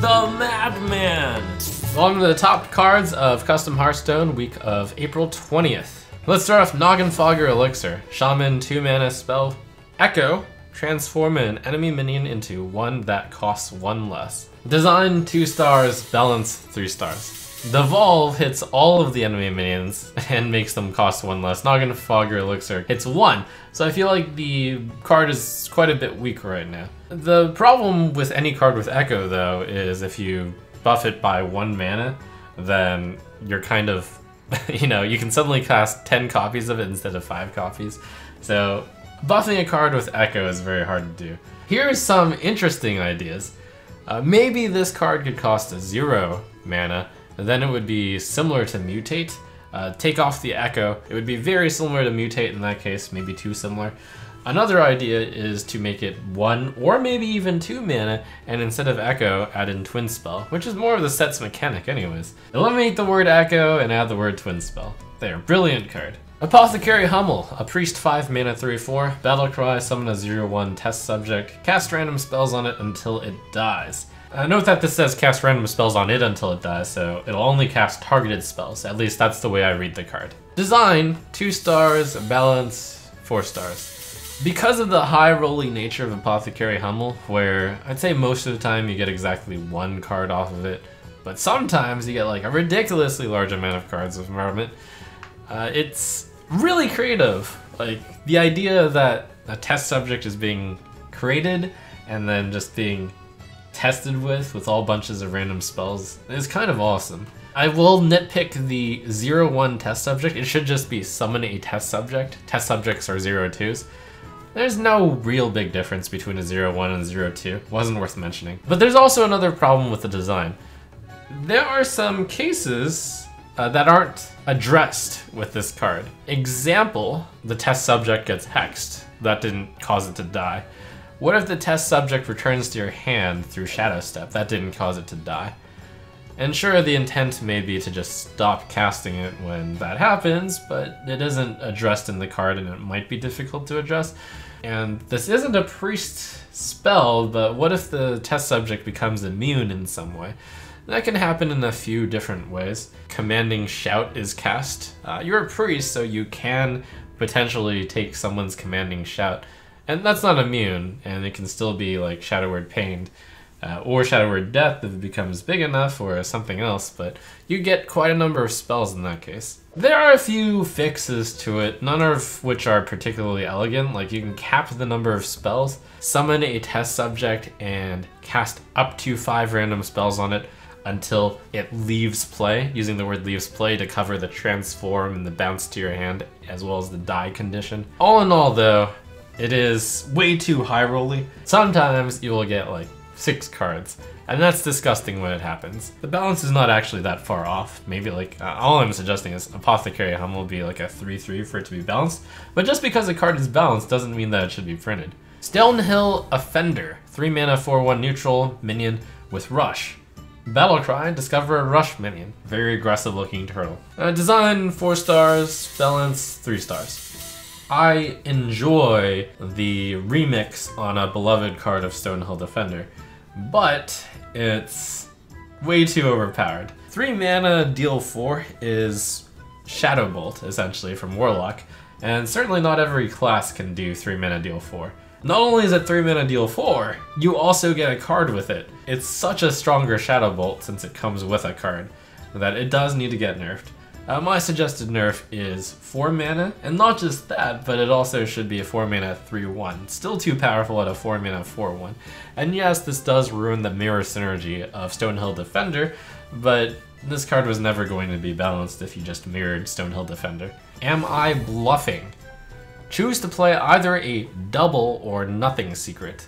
the Madman! Welcome to the top cards of Custom Hearthstone week of April 20th. Let's start off Noggenfogger Elixir. Shaman 2 mana spell. Echo. Transform an enemy minion into one that costs one less. Design 2 stars, balance 3 stars. Devolve hits all of the enemy minions and makes them cost one less. Noggenfogger Elixir hits one, so I feel like the card is quite a bit weaker right now. The problem with any card with Echo, though, is if you buff it by one mana, then you're kind of, you know, you can suddenly cast 10 copies of it instead of 5 copies. So buffing a card with Echo is very hard to do. Here's some interesting ideas. Uh, maybe this card could cost a 0 mana, then it would be similar to Mutate. Uh, take off the Echo, it would be very similar to Mutate in that case, maybe too similar. Another idea is to make it one or maybe even two mana, and instead of Echo, add in Twin Spell, which is more of the set's mechanic anyways. Eliminate the word Echo and add the word Twin Spell. They There, brilliant card. Apothecary Hummel, a priest 5 mana 3-4, Battlecry, summon a 0-1 test subject, cast random spells on it until it dies. Uh, note that this says cast random spells on it until it dies, so it'll only cast targeted spells. At least that's the way I read the card. Design, 2 stars, balance, 4 stars. Because of the high rolling nature of Apothecary Hummel, where I'd say most of the time you get exactly one card off of it, but sometimes you get like a ridiculously large amount of cards of Environment, uh, it's really creative. Like, the idea that a test subject is being created and then just being tested with, with all bunches of random spells, is kind of awesome. I will nitpick the 0-1 test subject. It should just be summon a test subject. Test subjects are 0-2s. There's no real big difference between a 0-1 and a 0-2. Wasn't worth mentioning. But there's also another problem with the design. There are some cases uh, that aren't addressed with this card. Example, the test subject gets hexed. That didn't cause it to die. What if the test subject returns to your hand through Shadow Step? That didn't cause it to die. And sure, the intent may be to just stop casting it when that happens, but it isn't addressed in the card and it might be difficult to address. And this isn't a priest spell, but what if the test subject becomes immune in some way? That can happen in a few different ways. Commanding Shout is cast. Uh, you're a priest, so you can potentially take someone's Commanding Shout and that's not immune, and it can still be like Shadow Word Pained. Uh, or Shadow Word Death if it becomes big enough, or something else, but you get quite a number of spells in that case. There are a few fixes to it, none of which are particularly elegant, like you can cap the number of spells, summon a test subject, and cast up to five random spells on it until it leaves play, using the word leaves play to cover the transform and the bounce to your hand, as well as the die condition. All in all though, it is way too high rolly. Sometimes you will get like six cards, and that's disgusting when it happens. The balance is not actually that far off. Maybe like, uh, all I'm suggesting is Apothecary Hummel be like a 3-3 for it to be balanced, but just because a card is balanced doesn't mean that it should be printed. Stonehill Offender, 3 mana 4-1 neutral minion with Rush. Battlecry, discover a Rush minion. Very aggressive looking turtle. Uh, design, 4 stars, balance, 3 stars. I enjoy the remix on a beloved card of Stonehill Defender, but it's way too overpowered. 3 mana deal 4 is Shadow Bolt, essentially, from Warlock, and certainly not every class can do 3 mana deal 4. Not only is it 3 mana deal 4, you also get a card with it. It's such a stronger Shadow Bolt since it comes with a card, that it does need to get nerfed. Uh, my suggested nerf is 4 mana, and not just that, but it also should be a 4 mana 3-1. Still too powerful at a 4 mana 4-1. And yes, this does ruin the mirror synergy of Stonehill Defender, but this card was never going to be balanced if you just mirrored Stonehill Defender. Am I bluffing? Choose to play either a double or nothing secret.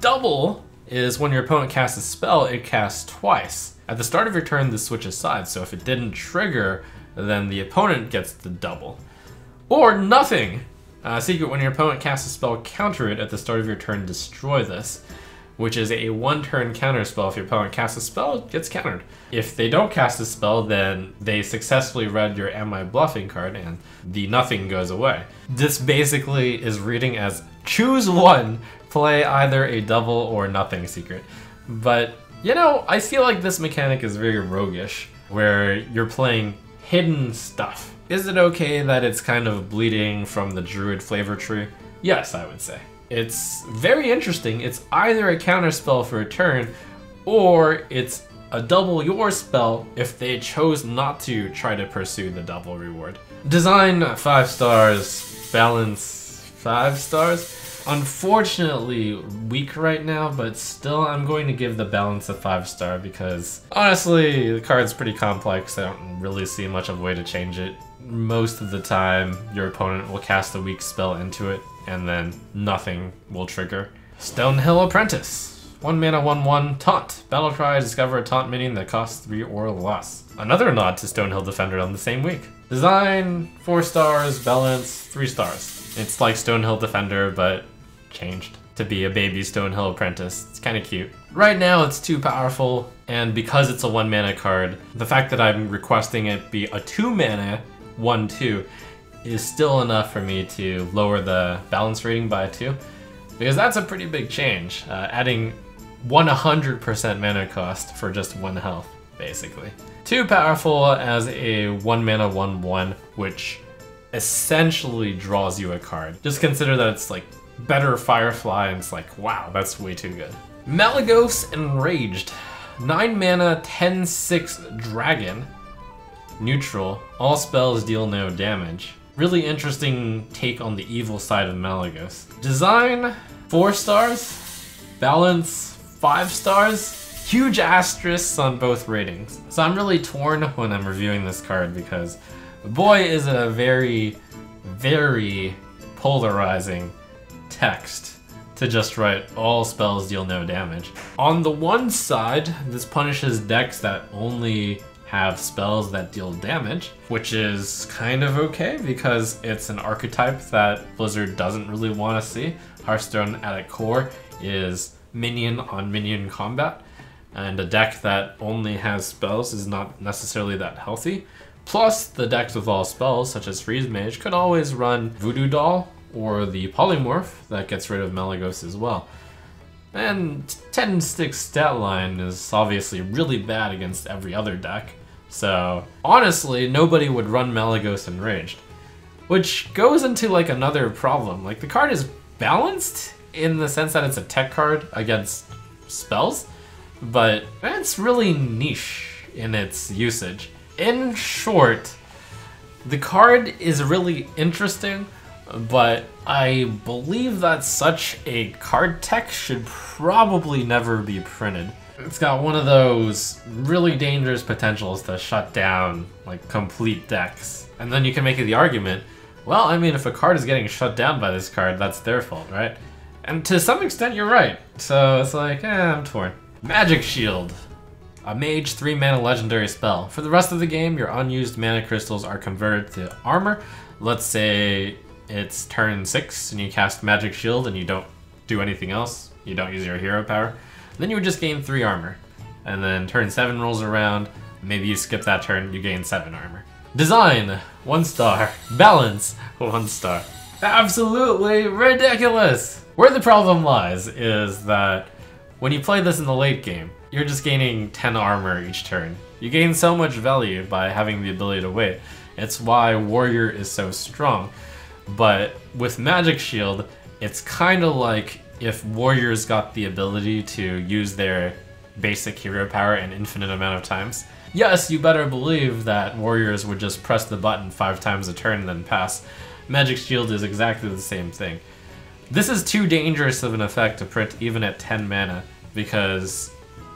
Double is when your opponent casts a spell, it casts twice. At the start of your turn, this switches sides, so if it didn't trigger, then the opponent gets the double. Or nothing! Uh, secret, when your opponent casts a spell, counter it at the start of your turn, destroy this. Which is a one-turn counter spell. If your opponent casts a spell, it gets countered. If they don't cast a spell, then they successfully read your Am I Bluffing card, and the nothing goes away. This basically is reading as choose one, play either a double or nothing secret. But You know, I feel like this mechanic is very roguish, where you're playing hidden stuff. Is it okay that it's kind of bleeding from the druid flavor tree? Yes, I would say. It's very interesting. It's either a counterspell for a turn, or it's a double your spell if they chose not to try to pursue the double reward. Design 5 stars, balance 5 stars. Unfortunately, weak right now, but still I'm going to give the balance a 5 star because honestly, the card's pretty complex. I don't really see much of a way to change it. Most of the time, your opponent will cast a weak spell into it, and then nothing will trigger. Stonehill Apprentice. 1 mana 1 1 Taunt. Battlecry, discover a taunt minion that costs 3 or less. Another nod to Stonehill Defender on the same week. Design, 4 stars, balance, 3 stars. It's like Stonehill Defender, but changed to be a baby Stonehill Apprentice. It's kind of cute. Right now it's too powerful, and because it's a 1 mana card, the fact that I'm requesting it be a 2 mana 1 2 is still enough for me to lower the balance rating by 2. Because that's a pretty big change, uh, adding 100% mana cost for just one health, basically. Too powerful as a 1 mana 1 1, which essentially draws you a card. Just consider that it's like better Firefly, and it's like, wow, that's way too good. Malygos Enraged. 9 mana 10 6 Dragon. Neutral. All spells deal no damage. Really interesting take on the evil side of Malygos. Design, 4 stars. Balance, five stars. Huge asterisks on both ratings. So I'm really torn when I'm reviewing this card because boy is it a very, very polarizing text to just write all spells deal no damage. On the one side, this punishes decks that only have spells that deal damage, which is kind of okay because it's an archetype that Blizzard doesn't really want to see. Hearthstone at its core is minion on minion combat, and a deck that only has spells is not necessarily that healthy. Plus, the decks with all spells, such as Freeze Mage, could always run Voodoo Doll or the Polymorph that gets rid of Malygos as well. And 10 stick stat line is obviously really bad against every other deck, so honestly, nobody would run Malygos Enraged. Which goes into like another problem. Like the card is balanced in the sense that it's a tech card against spells, but it's really niche in its usage. In short, the card is really interesting, but I believe that such a card tech should probably never be printed. It's got one of those really dangerous potentials to shut down like complete decks. And then you can make the argument, well, I mean, if a card is getting shut down by this card, that's their fault, right? And to some extent, you're right. So it's like, eh, I'm torn. Magic Shield. A mage 3 mana legendary spell. For the rest of the game, your unused mana crystals are converted to armor. Let's say it's turn 6 and you cast Magic Shield and you don't do anything else. You don't use your hero power. Then you would just gain 3 armor. And then turn 7 rolls around. Maybe you skip that turn, you gain 7 armor. Design, 1 star. Balance, 1 star. Absolutely ridiculous! Where the problem lies is that when you play this in the late game, you're just gaining 10 armor each turn. You gain so much value by having the ability to wait. It's why Warrior is so strong. But with Magic Shield, it's kind of like if Warriors got the ability to use their basic hero power an infinite amount of times. Yes, you better believe that Warriors would just press the button five times a turn and then pass. Magic Shield is exactly the same thing. This is too dangerous of an effect to print even at 10 mana, because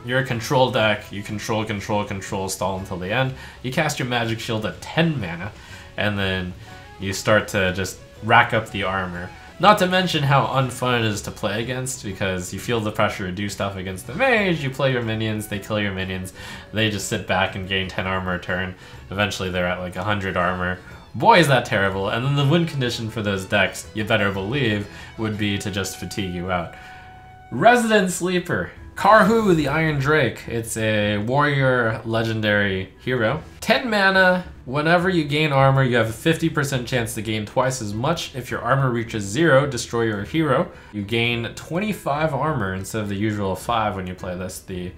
you're a control deck, you control, control, control, stall until the end. You cast your magic shield at 10 mana, and then you start to just rack up the armor. Not to mention how unfun it is to play against, because you feel the pressure to do stuff against the mage, you play your minions, they kill your minions, they just sit back and gain 10 armor a turn. Eventually they're at like 100 armor, Boy, is that terrible. And then the win condition for those decks, you better believe, would be to just fatigue you out. Resident Sleeper. Karhu the Iron Drake. It's a warrior legendary hero. 10 mana. Whenever you gain armor, you have a 50% chance to gain twice as much. If your armor reaches zero, destroy your hero. You gain 25 armor instead of the usual 5 when you play this. The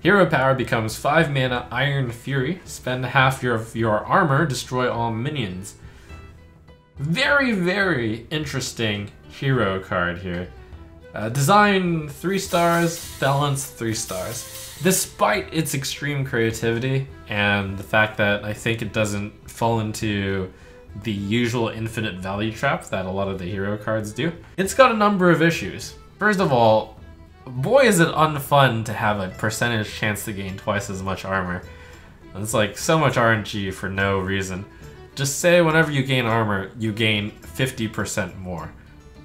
Hero power becomes 5 mana Iron Fury. Spend half your, your armor, destroy all minions. Very, very interesting hero card here. Uh, design 3 stars, balance 3 stars. Despite its extreme creativity and the fact that I think it doesn't fall into the usual infinite value trap that a lot of the hero cards do, it's got a number of issues. First of all, boy is it unfun to have a percentage chance to gain twice as much armor. It's like so much RNG for no reason. Just say whenever you gain armor, you gain 50% more,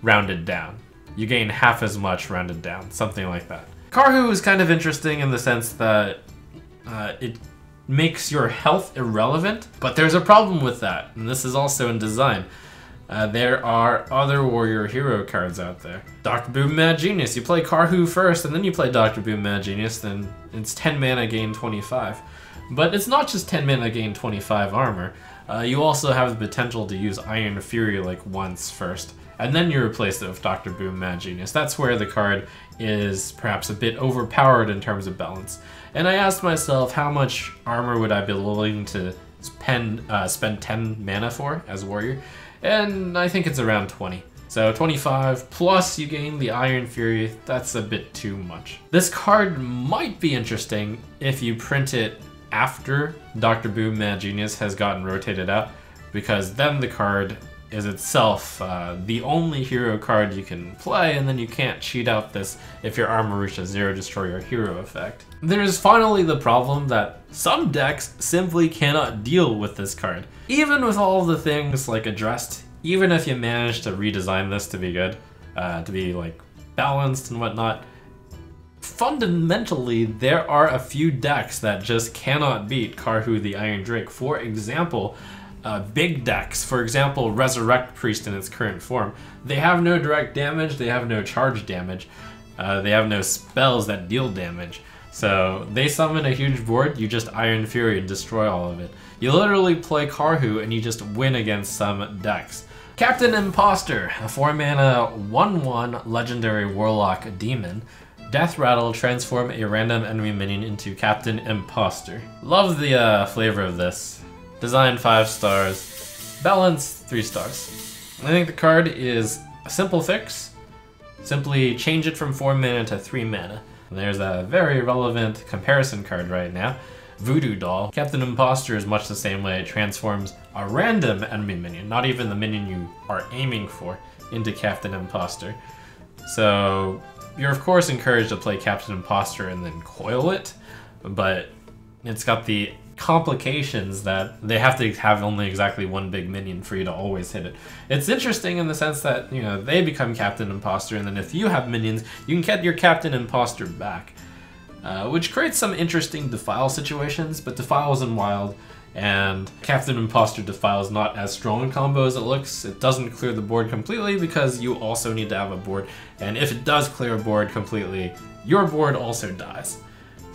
rounded down. You gain half as much rounded down, something like that. Karhu is kind of interesting in the sense that uh, it makes your health irrelevant, but there's a problem with that, and this is also in design. Uh, there are other warrior hero cards out there. Dr. Boom Mad Genius. You play Karhu first, and then you play Dr. Boom Mad Genius, then it's 10 mana gain 25. But it's not just 10 mana gain 25 armor. Uh, you also have the potential to use Iron Fury like once first, and then you replace it with Dr. Boom Mad Genius. That's where the card is perhaps a bit overpowered in terms of balance. And I asked myself, how much armor would I be willing to spend, uh, spend 10 mana for as a warrior? And I think it's around 20. So 25 plus you gain the Iron Fury, that's a bit too much. This card might be interesting if you print it after Dr. Boom Mad Genius has gotten rotated out, because then the card is itself uh, the only hero card you can play, and then you can't cheat out this if your armor zero Destroyer hero effect. There's finally the problem that some decks simply cannot deal with this card. Even with all the things like addressed, even if you manage to redesign this to be good, uh, to be like balanced and whatnot, fundamentally there are a few decks that just cannot beat Karhu the Iron Drake. For example, uh, big decks, for example, Resurrect Priest in its current form, they have no direct damage, they have no charge damage, uh, they have no spells that deal damage. So they summon a huge board, you just Iron Fury and destroy all of it. You literally play Karhu and you just win against some decks. Captain Imposter, a 4 mana 1-1 legendary warlock demon. Death Rattle, transform a random enemy minion into Captain Imposter. Love the uh, flavor of this. Design 5 stars. Balance 3 stars. I think the card is a simple fix. Simply change it from 4 mana to 3 mana. And there's a very relevant comparison card right now. Voodoo Doll. Captain Imposter is much the same way. It transforms a random enemy minion, not even the minion you are aiming for, into Captain Imposter. So you're of course encouraged to play Captain Imposter and then coil it, but it's got the complications that they have to have only exactly one big minion for you to always hit it. It's interesting in the sense that, you know, they become Captain Imposter, and then if you have minions, you can get your Captain Imposter back. Uh, which creates some interesting defile situations, but defile is in wild, and Captain Imposter defile is not as strong a combo as it looks. It doesn't clear the board completely because you also need to have a board, and if it does clear a board completely, your board also dies.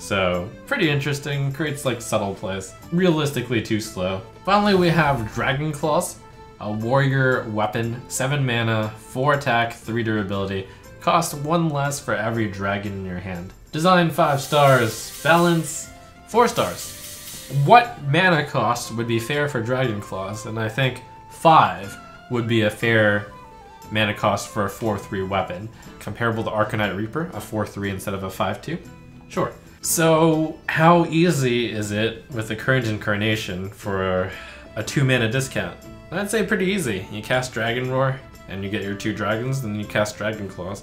So, pretty interesting, creates like subtle plays. Realistically too slow. Finally we have Dragon Claws, a warrior weapon, 7 mana, 4 attack, 3 durability, cost 1 less for every dragon in your hand. Design 5 stars, balance 4 stars. What mana cost would be fair for Dragon Claws? And I think 5 would be a fair mana cost for a 4-3 weapon. Comparable to Arcanite Reaper, a 4-3 instead of a 5-2? Sure. So, how easy is it with the current incarnation for a two mana discount? I'd say pretty easy. You cast Dragon Roar, and you get your two dragons, then you cast Dragon Claws.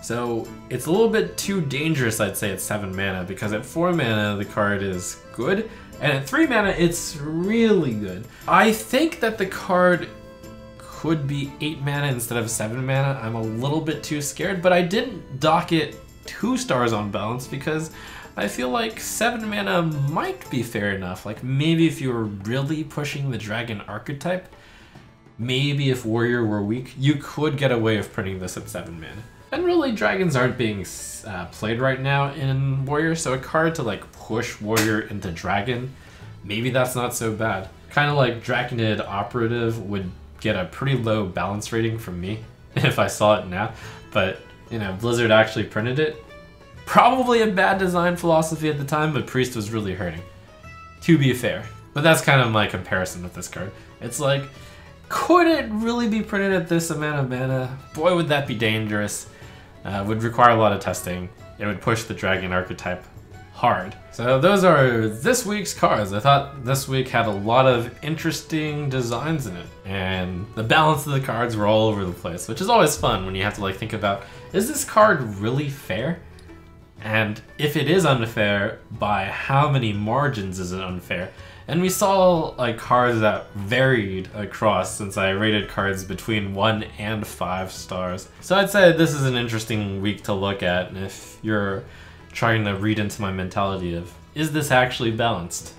So, it's a little bit too dangerous, I'd say, at 7 mana, because at 4 mana, the card is good, and at 3 mana, it's really good. I think that the card could be 8 mana instead of 7 mana. I'm a little bit too scared, but I didn't dock it 2 stars on balance because I feel like 7 mana might be fair enough. Like, maybe if you were really pushing the dragon archetype, maybe if warrior were weak, you could get away with printing this at 7 mana. And really, dragons aren't being uh, played right now in warrior, so a card to like push warrior into dragon, maybe that's not so bad. Kind of like Draconid Operative would get a pretty low balance rating from me if I saw it now, but you know, Blizzard actually printed it, Probably a bad design philosophy at the time, but Priest was really hurting. To be fair. But that's kind of my comparison with this card. It's like, could it really be printed at this amount of mana? Boy, would that be dangerous. Uh, would require a lot of testing. It would push the dragon archetype hard. So those are this week's cards. I thought this week had a lot of interesting designs in it. And the balance of the cards were all over the place, which is always fun when you have to like think about, is this card really fair? And if it is unfair, by how many margins is it unfair? And we saw like cards that varied across since I rated cards between 1 and 5 stars. So I'd say this is an interesting week to look at if you're trying to read into my mentality of, is this actually balanced?